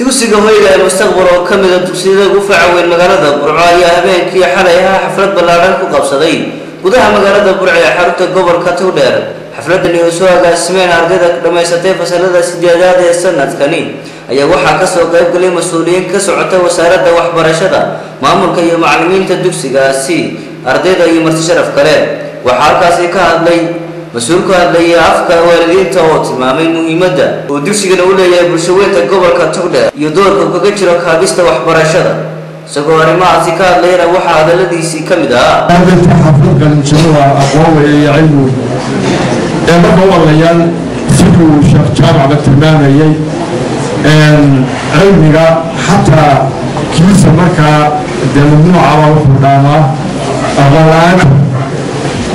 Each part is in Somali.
dugsiga hoyga ee mustaqbal oo ka mida dugsiyada ugu faca weyn magaalada burco ayaa habeenkii xalay ahaa xaflad ballaadhan ku qabsaday. Gudaha magaalada burco ee xarunta gobolka togdheer xafladani oo soo agaasimeen ardayda dhammaysatay fasalada sideedaad ee sanadkani. Ayaa waxaa ka soo qayb galay mas'uuliyiin ka socota wasaaradda waxbarashada maamulka iyo macalimiinta dugsigaasi ardayda iyo marti sharaf kale. Waxaa halkaasi ka hadlay mas'uul ku hadlaya afka waalidiinta oo tilmaamay muhiimadda uu dugsigana u leeyahay bulshaweynta gobolka togdheer iyo doorka kaga jiro kaabista waxbarashada. Isagoo arrimahaasi ka hadlayana waxaa hadaladiisii ka mid ahaa dadka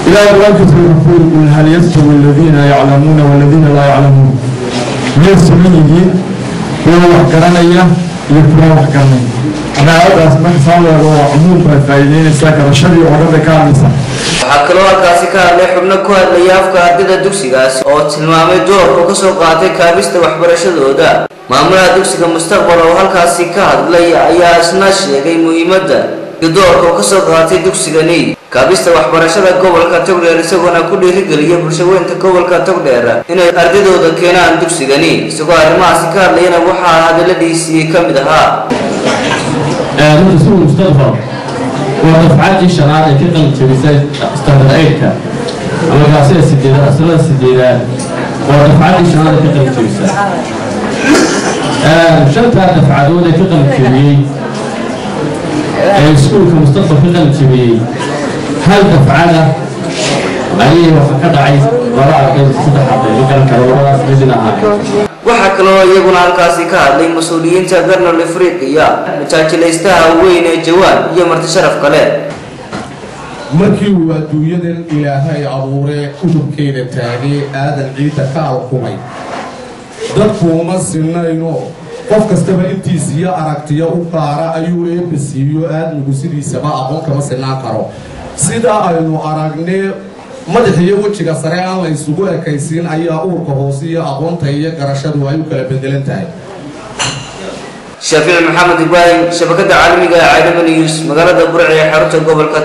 ilaahay qur'aankiisa hal yastawi aladiina yaclamuuna waladiina laa yaclamuun miyay siman yihiin kuwa wax iyo kuwa wax waxaa kaloo halkaasi ka hadlay xubno ku hadlaya afka ardayda dugsigaas oo tilmaamay doorku ka soo qaatay kaabista waxbarashadooda maamulaha dugsiga mustaqbal oo halkaasi ka hadlay ayaa isna sheegay muhiimadda iyo doorka ka soo qaatay dugsigani kaabista waxbarashada gobolka togdheer isagoona ku dhiirigeliyay bulshaweynta gobolka togdheer inay ardaydooda keenaan dugsigani. Isagoo arrimahaasi ka hadlayana waxaa hadaladiisii ka mid ahaa. Waa dafcadii shanaad ay ka qalin jebisay standard eidka ama gaasida sideedaad aslada sideedaad waa dafcadii shanaad ay ka qalin jebisay shantaa dafcadood ee ka qalin jebiyey ee iskuulka mustaqbal ka qalin jebiyey hal dafcada ayay waxa ka dhacay laba arday saddex arday labadaas waxaa kaloo iyaguna halkaasi ka hadlay mas'uuliyiinta garnol afriqiya majaajilaystaha weyn ee jawaan iyo marti sharaf kale markii uu adduunyadan ilaahay abuuree udubkeeda taagay aadan ciidda ka alkumay dadkuuma sinayno qof kastaba intiisiyo aragtiyo u qaara ayuu eebba siiyo aadmigu sidiisaba aqoon kama sinaan karo sidaa aynu aragnee madaxiyo wejiga sare aan la ysugu ekaysiin ayaa uurka hoose iyo aqoonta iyo garashadu ay u kala bedelan tahay. Shaafici maxamed ibraahim shabakada caalamiga ee news magaalada burci ee xarunta gobolka